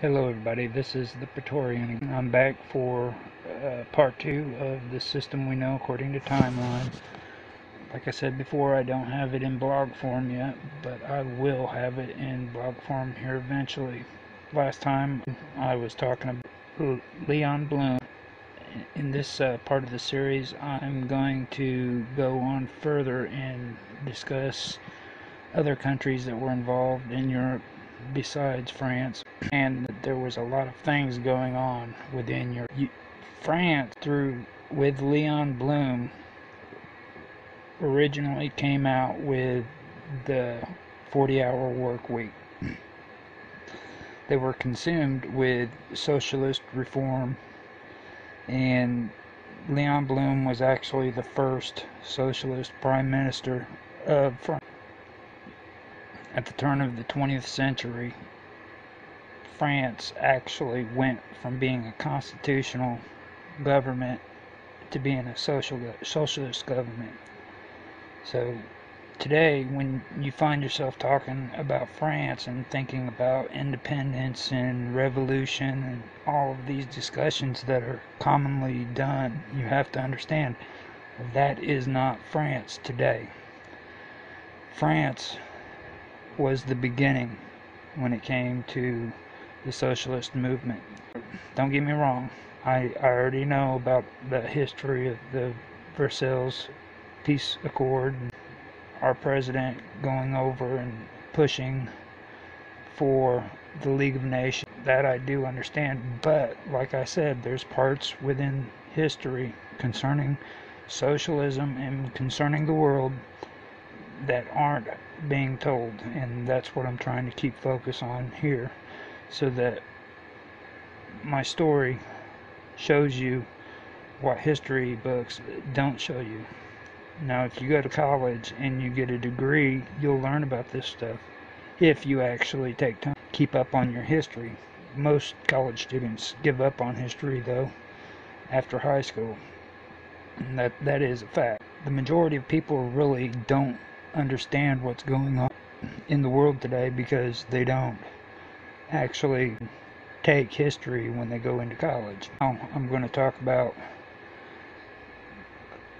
Hello, everybody. This is the Praetorian. I'm back for uh, part two of the system we know according to timeline. Like I said before, I don't have it in blog form yet, but I will have it in blog form here eventually. Last time I was talking about Leon Blum. In this uh, part of the series, I'm going to go on further and discuss other countries that were involved in Europe besides France, and there was a lot of things going on within your France through with Leon Blum originally came out with the 40-hour work week. They were consumed with socialist reform, and Leon Blum was actually the first socialist prime minister of France. At the turn of the 20th century, France actually went from being a constitutional government to being a social socialist government. So today, when you find yourself talking about France and thinking about independence and revolution and all of these discussions that are commonly done, you have to understand that is not France today. France was the beginning when it came to the socialist movement. Don't get me wrong, I, I already know about the history of the Versailles Peace Accord, our president going over and pushing for the League of Nations. That I do understand, but like I said, there's parts within history concerning socialism and concerning the world that aren't being told and that's what I'm trying to keep focus on here so that my story shows you what history books don't show you. Now if you go to college and you get a degree you'll learn about this stuff if you actually take time to keep up on your history. Most college students give up on history though after high school. And that that is a fact. The majority of people really don't understand what's going on in the world today because they don't actually take history when they go into college. Now I'm going to talk about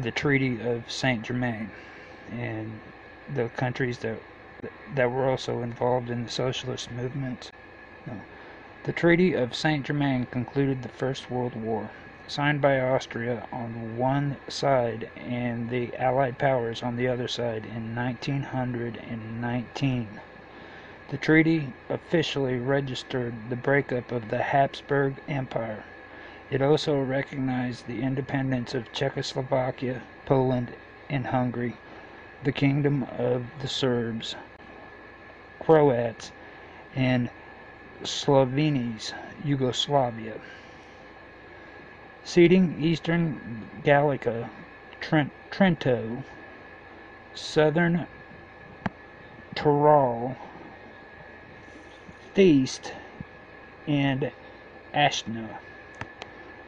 the Treaty of Saint Germain and the countries that that were also involved in the socialist movement. No. The Treaty of Saint Germain concluded the First World War signed by Austria on one side and the Allied powers on the other side in 1919. The treaty officially registered the breakup of the Habsburg Empire. It also recognized the independence of Czechoslovakia, Poland, and Hungary, the Kingdom of the Serbs, Croats, and Slovenes, Yugoslavia ceding eastern Galicia, Trent, Trento, southern Tyrol, Trieste, and Ashna.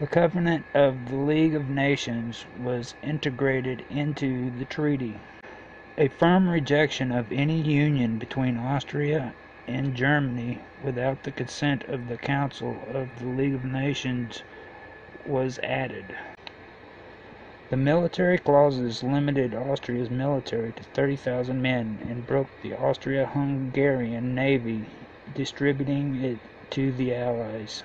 The Covenant of the League of Nations was integrated into the treaty. A firm rejection of any union between Austria and Germany without the consent of the Council of the League of Nations was added. The military clauses limited Austria's military to 30,000 men and broke the Austro-Hungarian navy, distributing it to the Allies.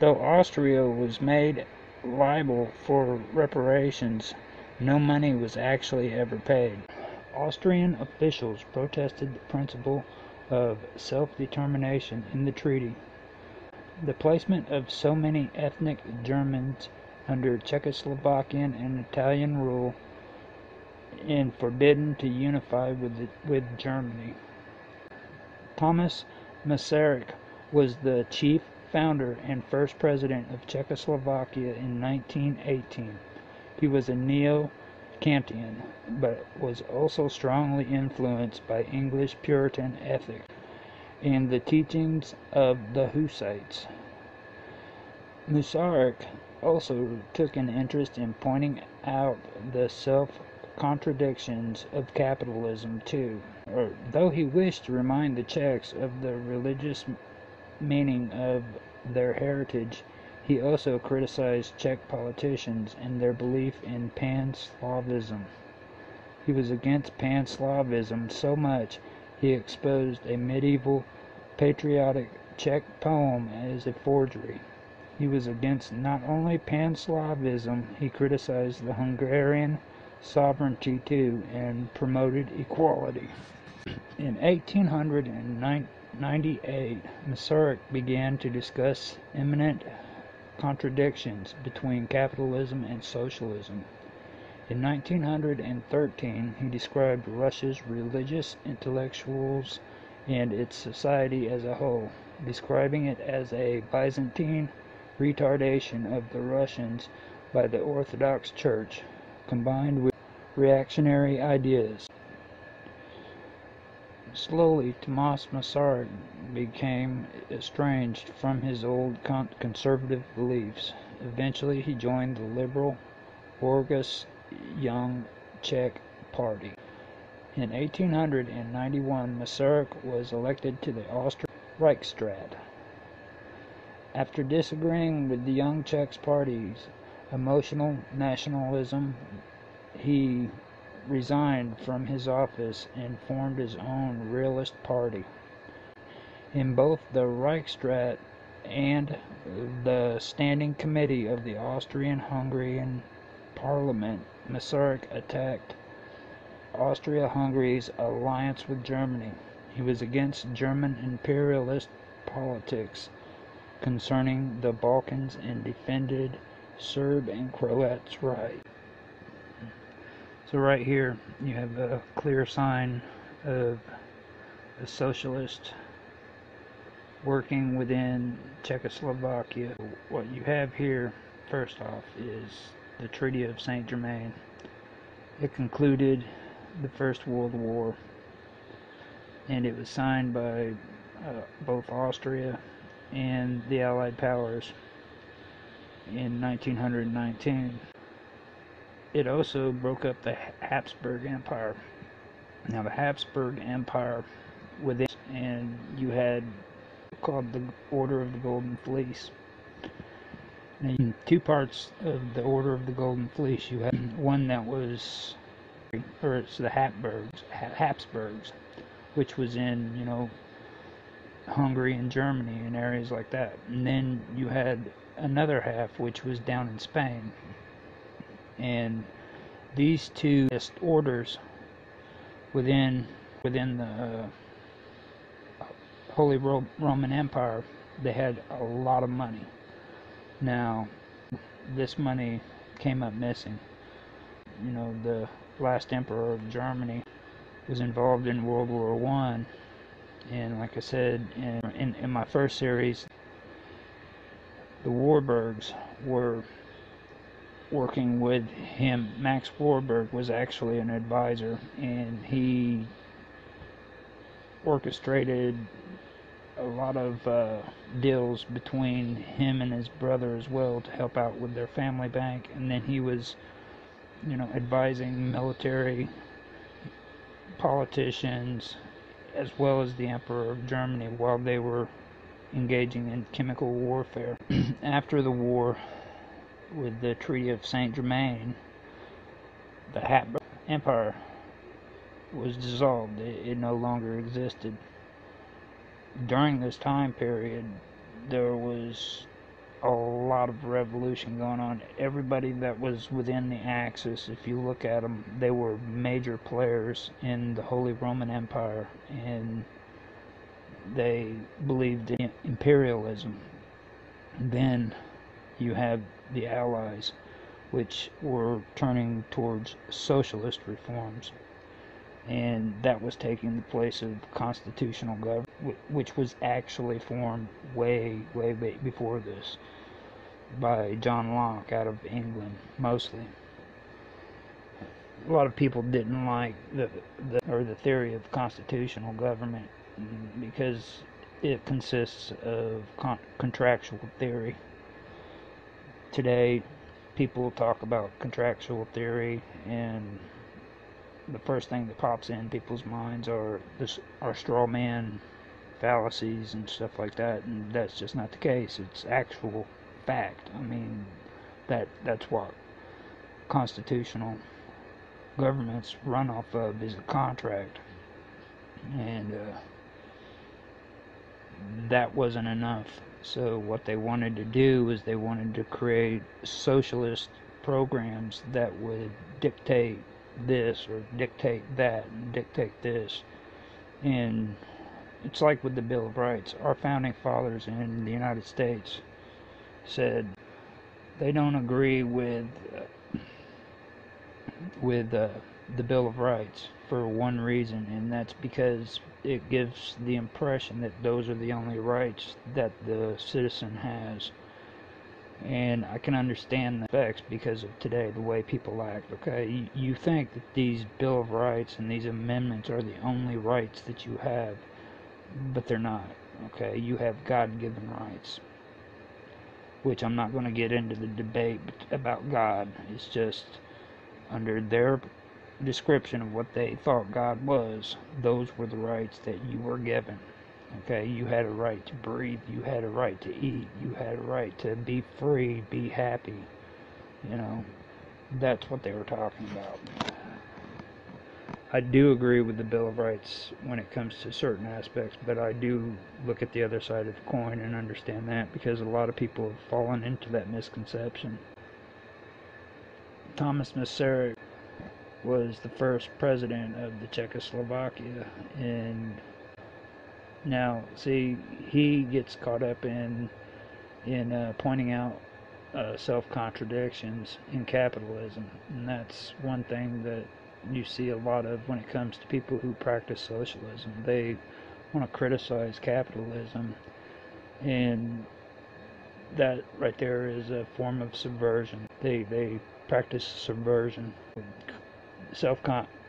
Though Austria was made liable for reparations, no money was actually ever paid. Austrian officials protested the principle of self-determination in the treaty the placement of so many ethnic Germans under Czechoslovakian and Italian rule and forbidden to unify with, the, with Germany. Thomas Masaryk was the chief founder and first president of Czechoslovakia in 1918. He was a neo-Kantian, but was also strongly influenced by English Puritan ethics and the teachings of the Hussites. Masaryk also took an interest in pointing out the self-contradictions of capitalism too, though he wished to remind the Czechs of the religious meaning of their heritage, he also criticized Czech politicians and their belief in pan-Slavism. He was against pan-Slavism so much he exposed a medieval patriotic Czech poem as a forgery. He was against not only pan-Slavism, he criticized the Hungarian sovereignty too and promoted equality. In 1898, Masaryk began to discuss imminent contradictions between capitalism and socialism. In 1913, he described Russia's religious intellectuals and its society as a whole, describing it as a Byzantine retardation of the Russians by the Orthodox Church, combined with reactionary ideas. Slowly, Tomas Masaryk became estranged from his old conservative beliefs. Eventually, he joined the liberal Boris Young Czech Party. In 1891, Masaryk was elected to the Austrian Reichsrat. After disagreeing with the Young Czechs Party's emotional nationalism, he resigned from his office and formed his own realist party. In both the Reichsrat and the Standing Committee of the Austrian-Hungarian Parliament, Masaryk attacked Austria-Hungary's alliance with Germany. He was against German imperialist politics concerning the Balkans and defended Serb and Croats' right. So right here you have a clear sign of a socialist working within Czechoslovakia. What you have here, first off, is the Treaty of Saint Germain. It concluded the First World War, and it was signed by uh, both Austria and the Allied powers in 1919. It also broke up the Habsburg Empire. Now, the Habsburg Empire within, and you had called the Order of the Golden Fleece. Two parts of the Order of the Golden Fleece. You had one that was, or it's the Habsburgs, Habsburgs, which was in, you know, Hungary and Germany and areas like that. And then you had another half, which was down in Spain. And these two orders within within the uh, Holy Roman Empire, they had a lot of money. Now, this money came up missing. You know, the last emperor of Germany was involved in World War One, and like I said in, in, in my first series, the Warburgs were working with him. Max Warburg was actually an advisor, and he orchestrated a lot of uh, deals between him and his brother as well to help out with their family bank. And then he was, you know, advising military politicians as well as the Emperor of Germany while they were engaging in chemical warfare. After the war, with the Treaty of Saint Germain, the Habsburg Empire was dissolved. It, it no longer existed during this time period, there was a lot of revolution going on. Everybody that was within the Axis, if you look at them, they were major players in the Holy Roman Empire, and they believed in imperialism. Then you have the Allies, which were turning towards socialist reforms and that was taking the place of constitutional government, which was actually formed way, way, before this by John Locke out of England, mostly. A lot of people didn't like the, the or the theory of constitutional government because it consists of con- contractual theory. Today, people talk about contractual theory and the first thing that pops in people's minds are this are straw man fallacies and stuff like that, and that's just not the case. It's actual fact. I mean, that that's what constitutional governments run off of is a contract, and uh, that wasn't enough. So what they wanted to do was they wanted to create socialist programs that would dictate this or dictate that and dictate this. And it's like with the Bill of Rights. Our founding fathers in the United States said they don't agree with uh, with uh, the Bill of Rights for one reason, and that's because it gives the impression that those are the only rights that the citizen has. And I can understand the effects because of today, the way people act. Okay, you, you think that these Bill of Rights and these amendments are the only rights that you have, but they're not. Okay, you have God given rights, which I'm not going to get into the debate about God. It's just under their description of what they thought God was, those were the rights that you were given. Okay, you had a right to breathe, you had a right to eat, you had a right to be free, be happy. You know, that's what they were talking about. I do agree with the Bill of Rights when it comes to certain aspects, but I do look at the other side of the coin and understand that because a lot of people have fallen into that misconception. Thomas Masaryk was the first president of the Czechoslovakia. And now see he gets caught up in in uh, pointing out uh, self contradictions in capitalism. And that's one thing that you see a lot of when it comes to people who practice socialism. They want to criticize capitalism. And that right there is a form of subversion. They they practice subversion self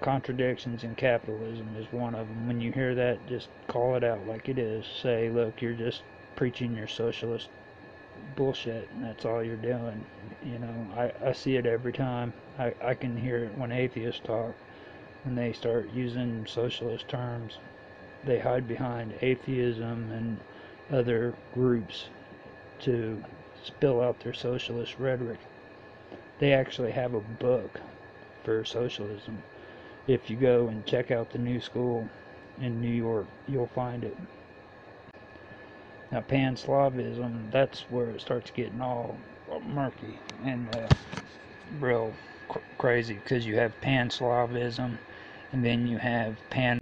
contradictions in capitalism is one of them. When you hear that, just call it out like it is. Say, look, you're just preaching your socialist bullshit, and that's all you're doing. You know, I, I see it every time. I, I can hear it when atheists talk, when they start using socialist terms. They hide behind atheism and other groups to spill out their socialist rhetoric. They actually have a book for socialism. If you go and check out the new school in New York, you'll find it. Now, Pan Slavism, that's where it starts getting all murky and uh, real cr- crazy because you have Pan Slavism and then you have Pan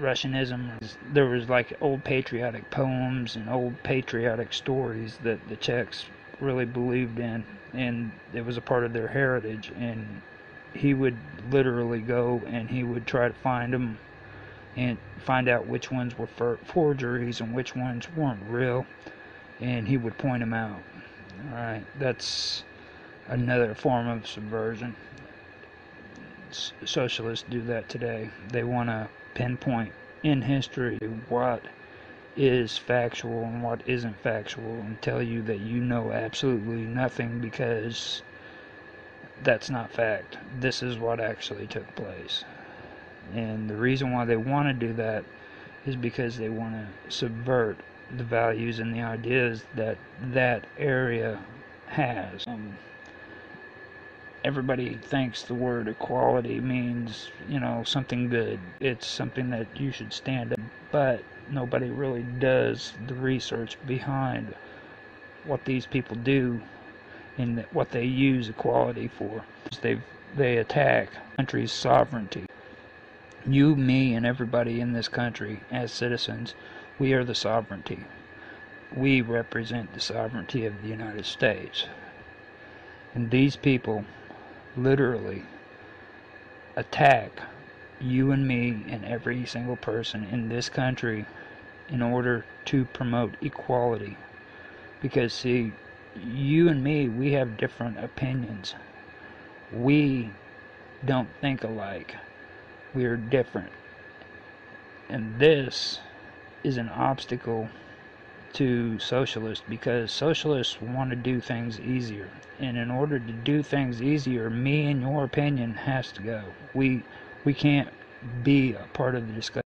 Russianism. There was like old patriotic poems and old patriotic stories that the Czechs really believed in, and it was a part of their heritage. And he would literally go and he would try to find them and find out which ones were for forgeries and which ones weren't real and he would point them out. All right that's another form of subversion. Socialists do that today. They want to pinpoint in history what is factual and what isn't factual and tell you that you know absolutely nothing because that's not fact. This is what actually took place. And the reason why they want to do that is because they want to subvert the values and the ideas that that area has. Um, everybody thinks the word equality means, you know, something good. It's something that you should stand up. But nobody really does the research behind what these people do in what they use equality for. They they attack country's sovereignty. You, me, and everybody in this country as citizens, we are the sovereignty. We represent the sovereignty of the United States. And these people literally attack you and me and every single person in this country in order to promote equality. Because, see, you and me, we have different opinions. We don't think alike. We're different. And this is an obstacle to socialists because socialists want to do things easier. And in order to do things easier, me and your opinion has to go. We we can't be a part of the discussion.